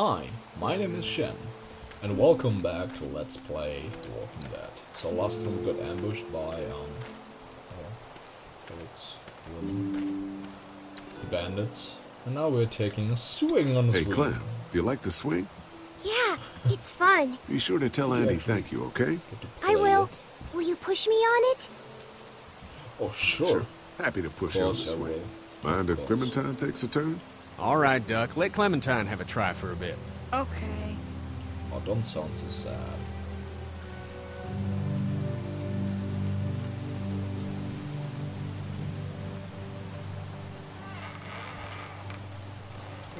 Hi, my name is Shen, and welcome back to Let's Play Walking Dead. So last time we got ambushed by, um, oh, the bandits, and now we're taking a swing on the Hey, swing. Clem, do you like the swing? Yeah, it's fun. Be sure to tell Andy thank you, okay? I will. it. Will you push me on it? Oh, sure. Happy to push you on the swing. Mind if. Clementine takes a turn? All right, Duck. Let Clementine have a try for a bit. Okay. Oh, don't sound so sad.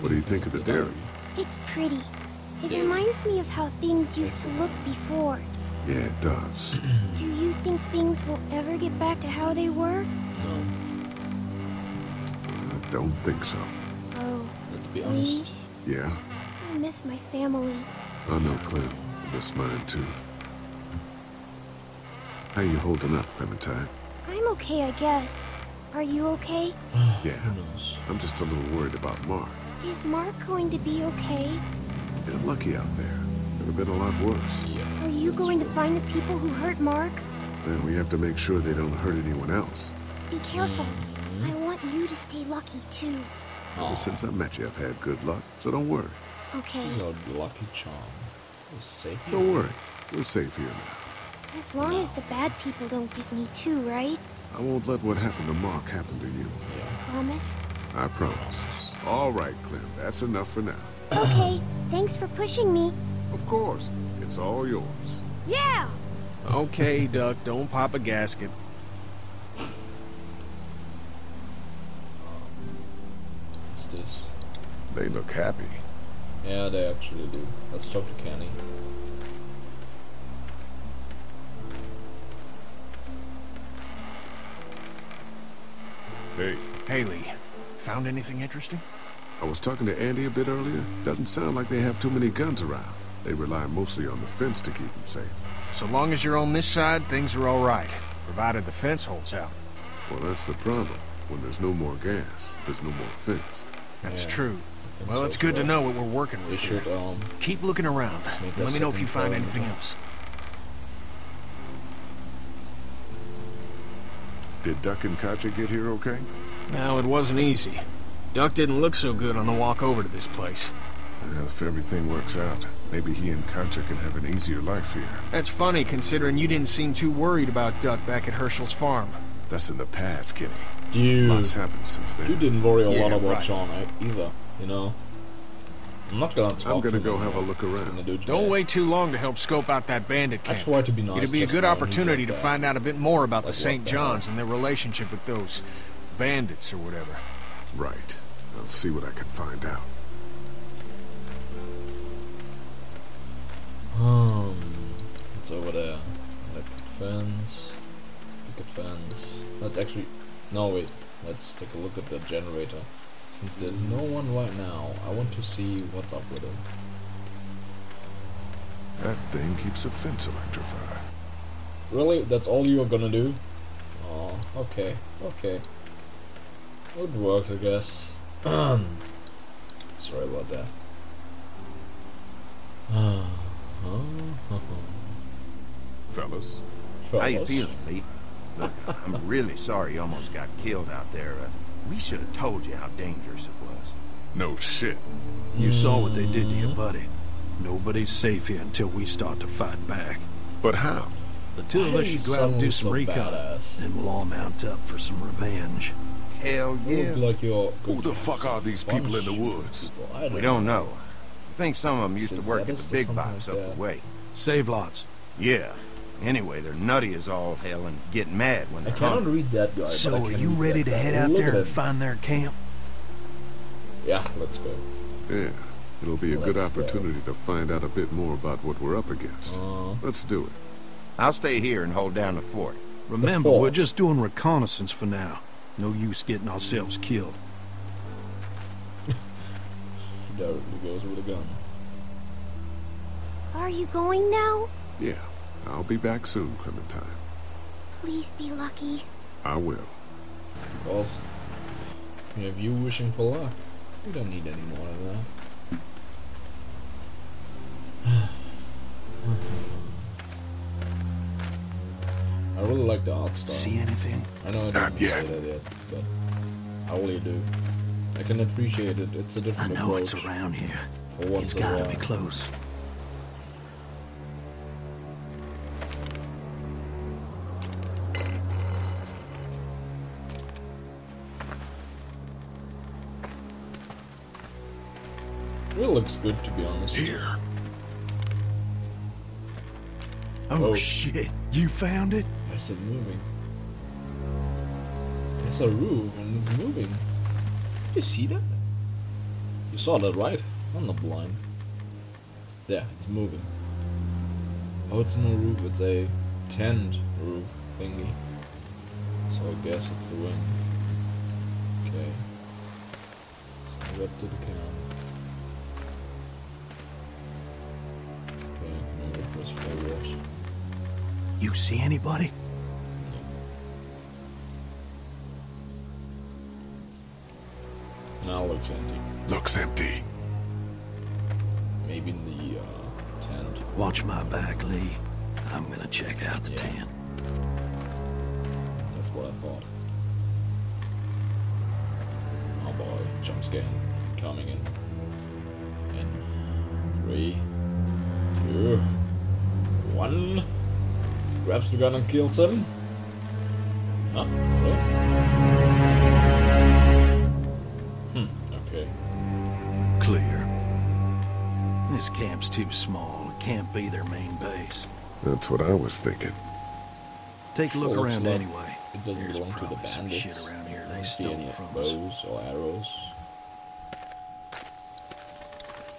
What do you think of the dairy? It's pretty. It Yeah. reminds me of how things used to look before. Yeah, it does. Do you think things will ever get back to how they were? No, I don't think so. Let's be We- honest. Yeah, I miss my family. I know, Clem. Miss mine too. How you holding up, Clementine? I'm okay, I guess. Are you okay? Yeah, I'm just a little worried about Mark. Is Mark going to be okay? You're lucky out there. Could have been a lot worse. Yeah. Are you that's going to find the people who hurt Mark? And we have to make sure they don't hurt anyone else. Be careful. Mm-hmm. I want you to stay lucky too. Aw, Ever since I met you, I've had good luck, so don't worry. Okay. Your lucky charm. We're safe here. Don't worry. We're safe here now. As long as the bad people don't get me too, right? I won't let what happened to Mark happen to you. Yeah. Promise? I promise. All right, Clem. That's enough for now. Okay. Thanks for pushing me. Of course. It's all yours. Yeah! Okay, Duck. Don't pop a gasket. They look happy. Yeah, they actually do. Let's talk to Kenny. Hey, Haley, found anything interesting? I was talking to Andy a bit earlier. Doesn't sound like they have too many guns around. They rely mostly on the fence to keep them safe. So long as you're on this side, things are all right. Provided the fence holds out. Well, that's the problem. When there's no more gas, there's no more fence. That's Yeah. true. Think Well, it's good to know what we're working We with here. should, um, Keep looking around. Let me know if you find phone. anything else. Did Duck and Katjaa get here okay? No, it wasn't easy. Duck didn't look so good on the walk over to this place. Well, if everything works out, maybe he and Katjaa can have an easier life here. That's funny considering you didn't seem too worried about Duck back at Hershel's farm. That's in the past, Kenny. dude, Lots happened since then. you didn't worry a Yeah, lot about right. John eh, either, you know? I'm not gonna talk I'm gonna to go have a look around. the dude's Don't bed. wait too long to help scope out that bandit I camp. tried to be nice. It'd be a good now, and he's opportunity like to that. find out a bit more about Like the St. John's hell? and their relationship with those bandits or whatever. Right. I'll see what I can find out. Um, it's over there. Electric fence, picket fence. Let's actually, no wait. Let's take a look at the generator. Since there's no one right now, I want to see what's up with it. That thing keeps a fence electrified. Really? That's all you're gonna do? Oh, okay, okay. It works, I guess. Sorry about that. Fellas, How you feeling, Lee? Look, I'm really sorry you almost got killed out there. Uh, we should have told you how dangerous it was. no shit. You saw what they did to you, buddy. Nobody's safe here until we start to fight back. But how? The two of us should go out and do suddenly some so recon, badass? and we'll all mount up for some revenge. Hell You yeah. look like you're Who the fuck are these people in the woods? people. I We don't know. I think some of them used to work that at the big box like up the way. Save-Lots. Yeah. Anyway, they're nutty as all hell and get mad when they're cannot hungry. read that guy. So are you ready to head out there and find their camp? Yeah, let's go. Yeah, it'll be a good Let's go. opportunity to find out a bit more about what we're up against. Uh, Let's do it. I'll stay here and hold down the fort. Remember, fort. we're just doing reconnaissance for now. No use getting ourselves killed. he directly goes with a gun. Are you going now? Yeah, I'll be back soon, Clementine. Please be lucky. I will. Of. We have you wishing for luck. We don't need any more of that. I really like the art style. See anything? I know I don't say that yet, but I really do. I can appreciate it. It's a different I know approach. it's around here. It's gotta be close. It looks good to be honest. Here. Oh, Oh. shit. You found it? it? Is it moving? It's a roof and it's moving. Did you see that? You saw that, right? I'm not blind. Yeah, it's moving. Oh, it's no roof, it's a tent roof thingy. So I guess it's the wind. Okay. So up to the cam. You see anybody? Now looks empty. Looks empty. Maybe in the uh, tent. Watch my back, Lee. I'm gonna check out the Yeah. tent. That's what I thought. Oh boy, jump scare coming in. In three, two, one. Grabs the gun and kills him. Huh? Really? Hmm, okay. Clear. This camp's too small. It can't be their main base. That's what I was thinking. Take a look Well, around like anyway. It doesn't There's belong to the probably bandits. shit around here they see stole any from us. bows or arrows.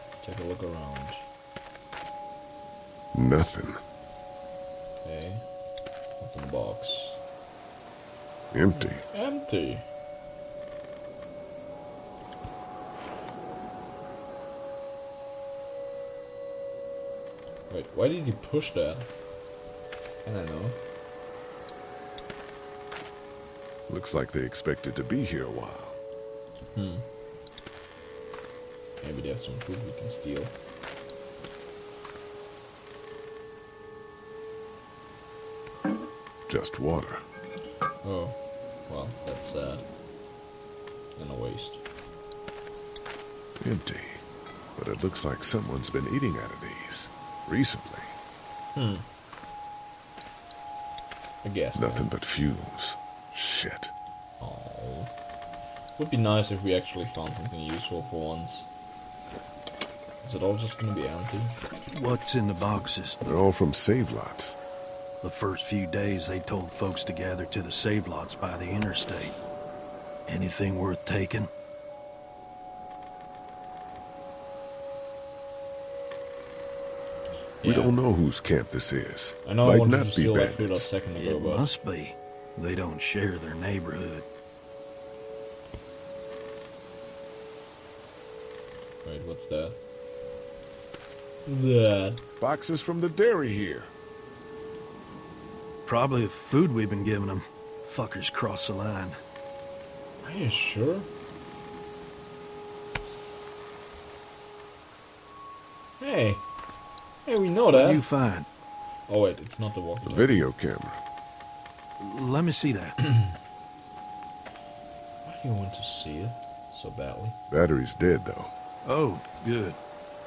Let's take a look around. Nothing. Okay. What's in the box? Empty. Empty. Wait, why did he push that? I don't know. Looks like they expected to be here a while. Hmm. Maybe there's some food we can steal. Just water. Oh, well, that's sad. And a waste. Empty. But it looks like someone's been eating out of these. Recently. Hmm. I guess. Nothing but fumes. Shit. Oh. Would be nice if we actually found something useful for once. Is it all just gonna be empty? What's in the boxes? They're all from Save-Lots. The first few days they told folks to gather to the Save-Lots by the interstate. Anything worth taking? We don't know whose camp this is. I know I Might wanted not to be steal a bandits. second ago, It but must be. They don't share their neighborhood. wait, what's that? That. Boxes from the dairy here. Probably the food we've been giving them. Fuckers cross the line. Are you sure? Hey. Hey, we know What that. do you find? Oh wait, it's not the A walkie-talkie. video camera. Let me see that. Why do you want to see it so badly? Battery's dead, though. Oh, good.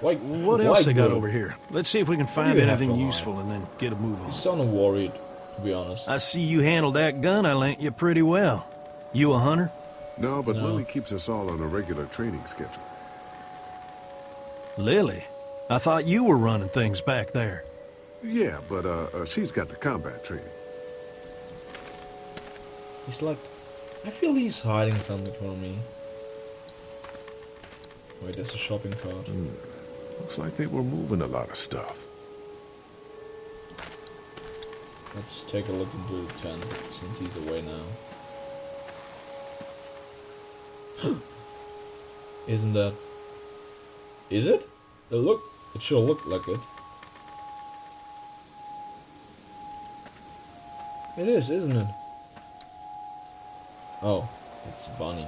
Like, What else they got over here? Let's see if we can find anything useful and then get a move on. You on. sound worried, to be honest. I see you handled that gun I lent you pretty well. You a hunter? No, but No. Lilly keeps us all on a regular training schedule. Lilly? I thought you were running things back there. Yeah, but uh, uh, she's got the combat training. He's like, I feel he's hiding something from me. Wait, there's a shopping cart. Looks like they were moving a lot of stuff. Let's take a look into the tent since he's away now. Isn't that? Is it? It look. It sure looked like it. It is, isn't it? Oh, it's Bunny.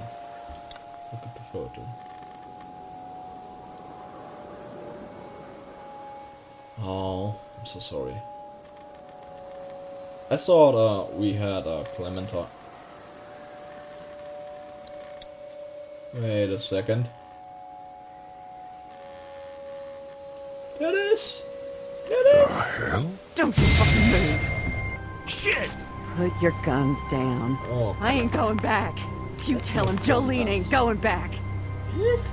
Look at the photo. Oh, I'm so sorry. I thought uh, we had a uh, Clementine. Wait a second. There it is! There it is! Hell? Don't you fucking move. Shit! Put your guns down. Oh, I ain't going back. You tell him Jolene ain't going back.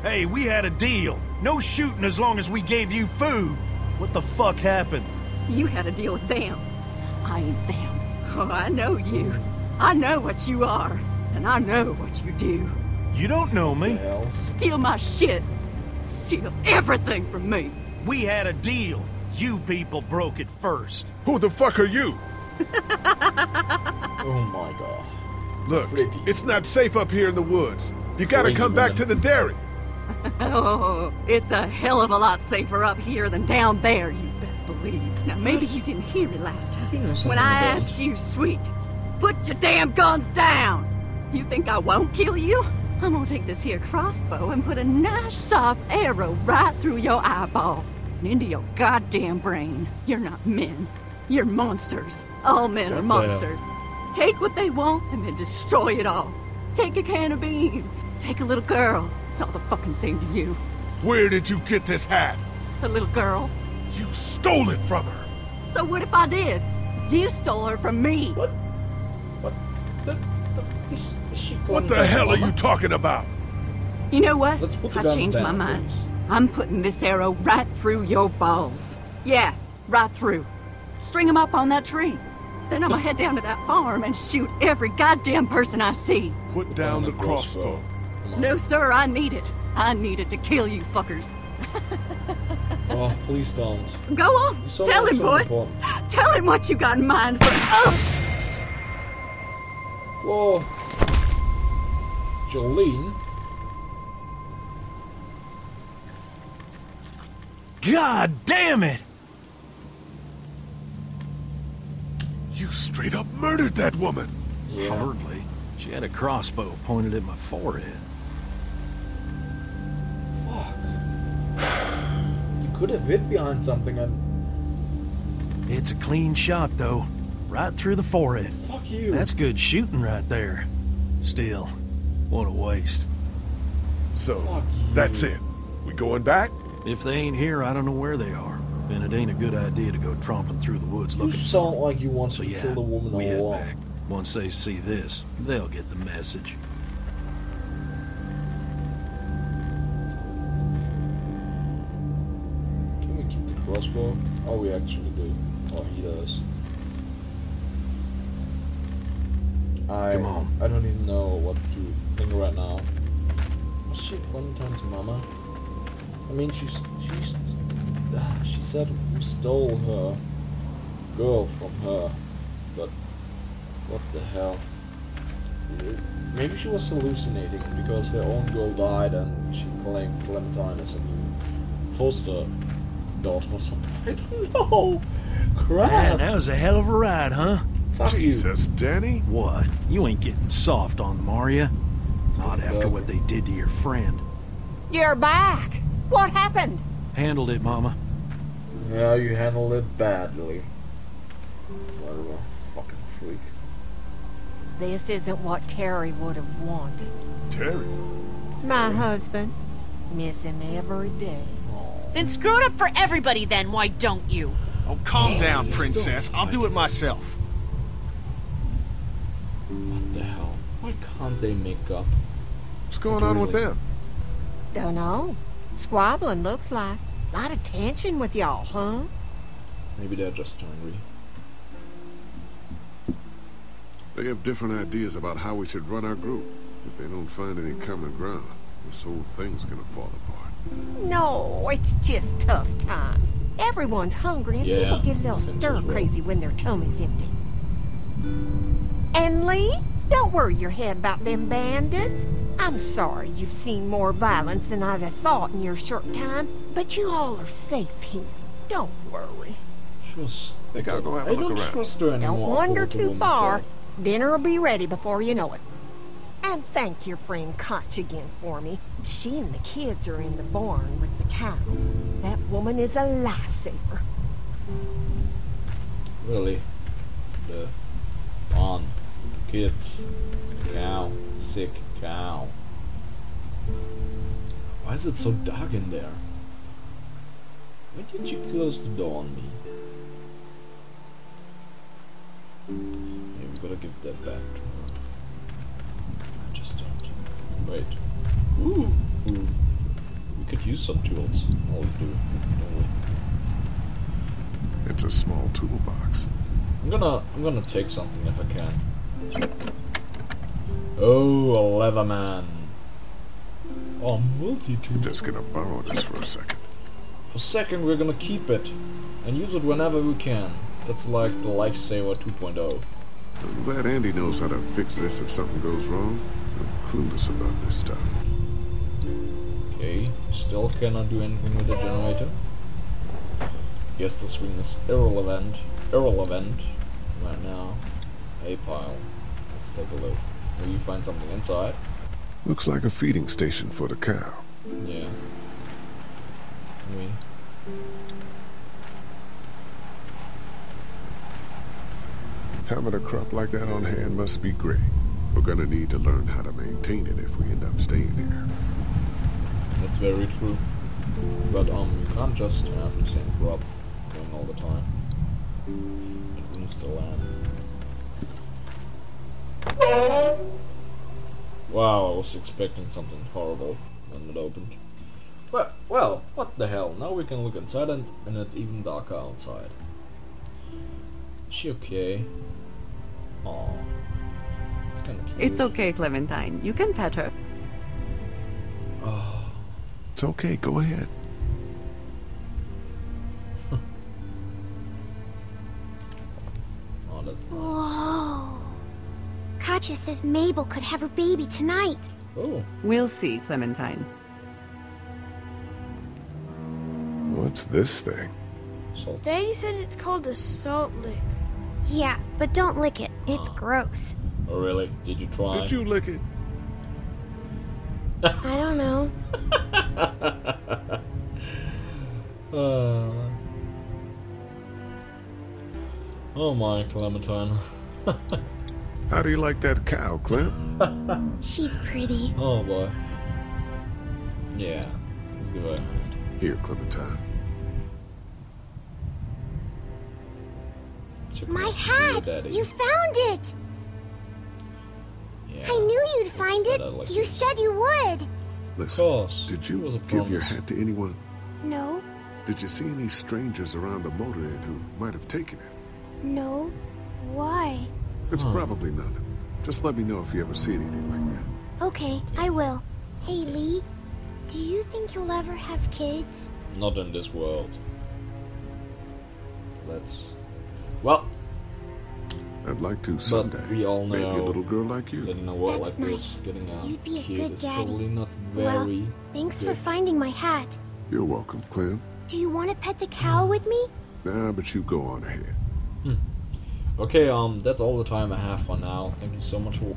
Hey, we had a deal. No shooting as long as we gave you food. What the fuck happened? You had a deal with them. I ain't them. Oh, I know you. I know what you are. And I know what you do. You don't know me. hell. Steal my shit. Steal everything from me. We had a deal. You people broke it first. Who the fuck are you? Oh my god. Look, Ricky. it's not safe up here in the woods. You gotta Crazy come back woman. to the dairy. Oh, it's a hell of a lot safer up here than down there, you best believe. Now, maybe you didn't hear me last You know time. something When I about- asked you, sweet, put your damn guns down. You think I won't kill you? I'm gonna take this here crossbow and put a nice sharp arrow right through your eyeball and into your goddamn brain. You're not men. You're monsters. All men are Goddamn. monsters. Take what they want and then destroy it all. Take a can of beans. Take a little girl. It's all the fucking same to you. Where did you get this hat? The little girl. You stole it from her. So what if I did? You stole her from me. What? What? The, the, is, is she What the hell are you talking about? You know what? Let's put I changed down, my mind. please. I'm putting this arrow right through your balls. Yeah, right through. String 'em up on that tree. Then I'm gonna head down to that farm and shoot every goddamn person I see. Put down the crossbow. Come on. No, sir, I need it. I need it to kill you fuckers. Oh, please don't. Go on, You sound tell him, so boy. important. Tell him what you got in mind for. Oh! Whoa. Jolene? God damn it! You straight up murdered that woman. Yeah. Hardly. She had a crossbow pointed at my forehead. Could have hid behind something and... It's a clean shot, though. Right through the forehead. Fuck you. That's good shooting right there. Still, what a waste. So, that's it. We going back? If they ain't here, I don't know where they are. And it ain't a good idea to go tromping through the woods You looking sound like you want So to yeah, kill the woman we all head along. back. Once they see this, they'll get the message. The? Oh, we actually do. Oh, he does. I Come on. I don't even know what to think right now. Was she Clementine's mama? I mean, she's she's ah, she said we stole her girl from her, but what the hell? Maybe she was hallucinating because her own girl died and she claimed Clementine as a new foster daughter or something. I don't know. Crap. Man, that was a hell of a ride, huh? Fuck you. Jesus, Danny. What? You ain't getting soft on them, are ya? Not after what they did to your friend. You're back. What happened? Handled it, Mama. Yeah, you handled it badly. Whatever. Fucking freak. This isn't what Terry would have wanted. Terry. My husband. Miss him every day. Then screw it up for everybody then, why don't you? Oh, calm down, princess. I'll do it myself. What the hell? Why can't they make up? What's going on with them? Dunno. Squabbling looks like. A lot of tension with y'all, huh? Maybe they're just hungry. They have different ideas about how we should run our group. If they don't find any common ground, this whole thing's gonna fall apart. No, it's just tough times. Everyone's hungry and Yeah, people get a little stir crazy when their tummy's empty. And Lee, don't worry your head about them bandits. I'm sorry you've seen more violence than I'd have thought in your short time, but you all are safe here. Don't worry. Just. Think I'll go have a I look don't around. trust her anymore. Don't wander after what the too far. Dinner'll be ready before you know it. And thank your friend Koch again for me. She and the kids are in the barn with the cow. That woman is a lifesaver. Really? The on. Kids. Cow. Sick cow. Why is it so dark in there? Why did you close the door on me? We gotta give that back to her. I just don't. Wait. Ooh! Ooh. We could use some tools. All do, don't? It's a small toolbox. I'm gonna I'm gonna take something if I can. Oh, a Leatherman. Oh, multi-tool. I'm just gonna borrow this for a second. For a second, we're gonna keep it and use it whenever we can. That's like the Lifesaver 2.0. I'm glad Andy knows how to fix this if something goes wrong. I'm clueless about this stuff. Okay, still cannot do anything with the generator. Guess the swing is irrelevant. Irrelevant right now. A pile. Let's take a look. Maybe you find something inside. Looks like a feeding station for the cow. Yeah. Maybe. Having a crop like that on hand must be great. We're gonna need to learn how to maintain it if we end up staying here. That's very true. But um, you can't just have the same crop going all the time. It ruins the land. Wow, I was expecting something horrible when it opened. Well, well, what the hell? Now we can look inside and, and it's even darker outside. Is she okay? Aw. It's. It's okay, Clementine. You can pet her. Oh, It's okay, go ahead. oh that's. Whoa. Katjaa says Mabel could have her baby tonight. Oh, We'll see, Clementine. What's this thing? salt. Daddy said it's called a salt lick. Yeah, but don't lick it. It's gross. Oh really? Did you try? Did you lick it? I don't know. Uh, oh my, Clementine. How do you like that cow, Clint? She's pretty. oh boy. Yeah, let's give her a hand. Here, Clementine. My hat! You found it! Yeah, I knew you'd find it. Like You this. said you would. Listen, course. did you give your hat to anyone? No, Did you see any strangers around the motor inn who might have taken it? no. Why? It's Huh. probably nothing. Just let me know if you ever see anything like that. Okay, I will. Hey, Lee. Do you think you'll ever have kids? Not in this world. Let's. Well, I'd like to someday. we all Maybe a little girl like you. that in a world That's like nice. this, getting a You'd be a kid good is daddy. probably not Well, very. Thanks for finding my hat. You're welcome, Clem. Do you want to pet the cow with me? Nah, but you go on ahead. Okay, um, that's all the time I have for now. Thank you so much for...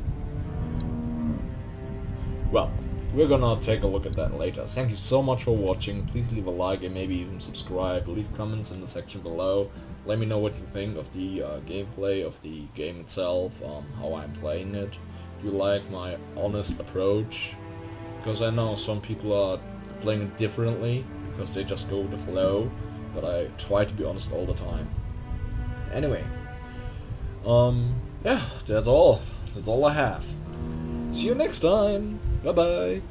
Well, we're gonna take a look at that later. Thank you so much for watching. Please leave a like and maybe even subscribe. Leave comments in the section below. Let me know what you think of the uh, gameplay, of the game itself, um, how I'm playing it. Do you like my honest approach? Because I know some people are playing it differently, because they just go with the flow, but I try to be honest all the time. Anyway, um, yeah, that's all. That's all I have. See you next time. Bye bye.